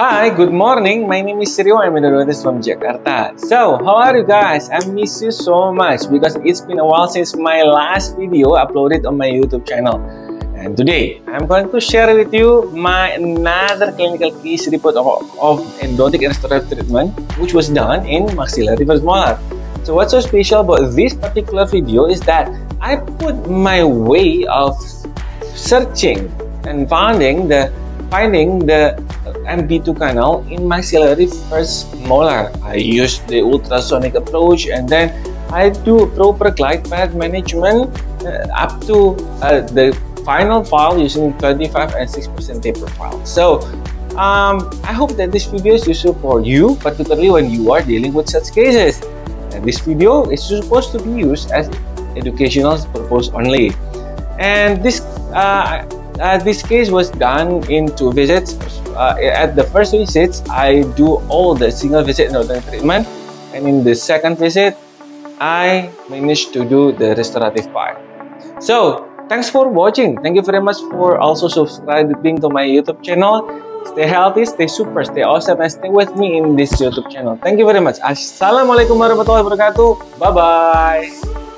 Hi, good morning. My name is Rio. I'm Indonesia from Jakarta. So, how are you guys? I miss you so much because it's been a while since my last video uploaded on my YouTube channel. And today, I'm going to share with you my another clinical case report of, of endodontic and restorative treatment which was done in maxillary first molar. So what's so special about this particular video is that I put my way of searching and finding the finding the MB2 canal in maxillary first molar. I use the ultrasonic approach and then I do proper glide path management uh, up to uh, the final file using 25 and 6% taper file. So um, I hope that this video is useful for you, particularly when you are dealing with such cases. And this video is supposed to be used as educational purpose only. And this uh, uh, this case was done in two visits uh, at the first visit, I do all the single visit endodontic treatment, and in the second visit, I managed to do the restorative part. So, thanks for watching. Thank you very much for also subscribing to my YouTube channel. Stay healthy, stay super, stay awesome, and stay with me in this YouTube channel. Thank you very much. Assalamualaikum warahmatullahi wabarakatuh. Bye-bye.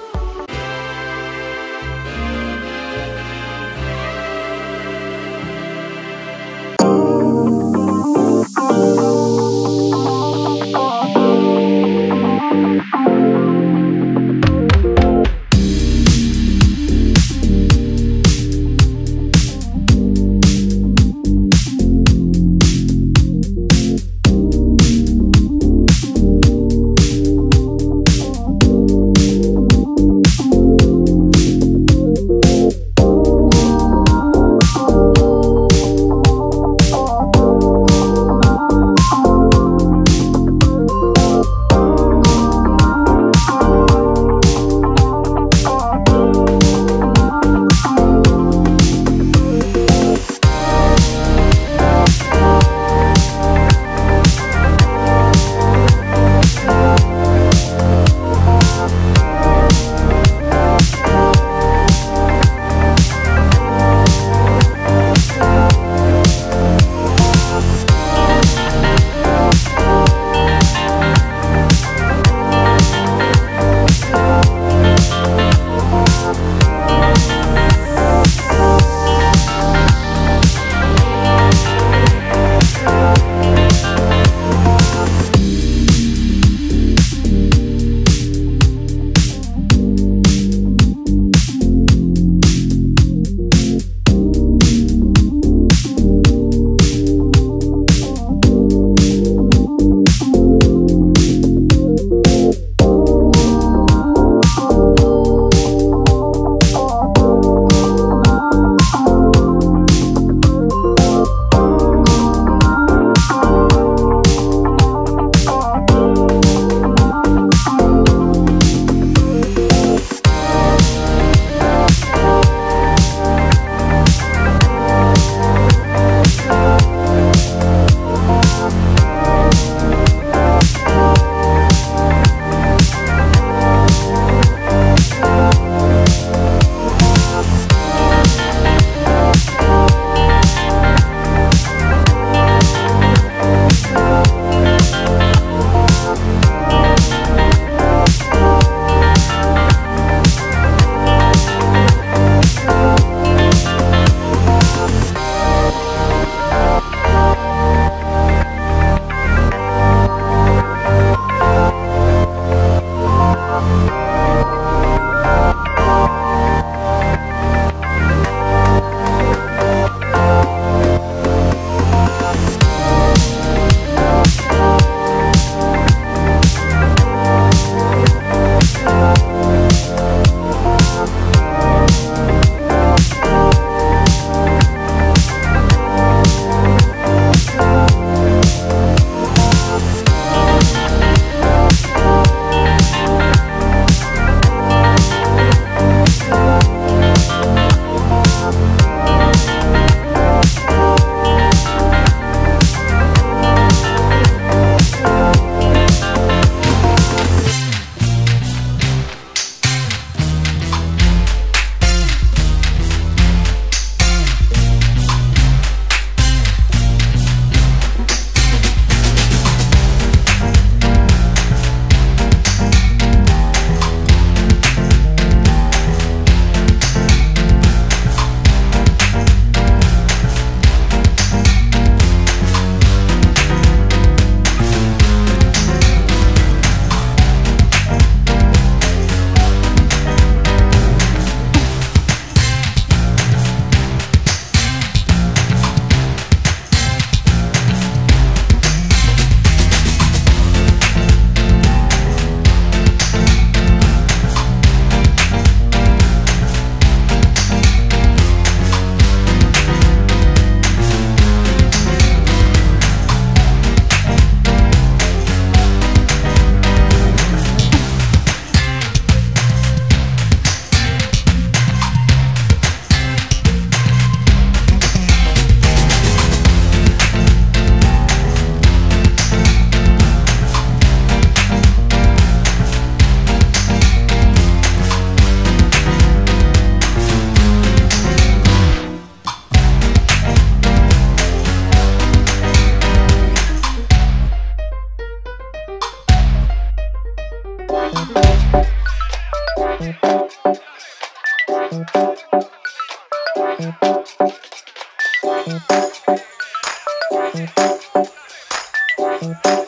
Thank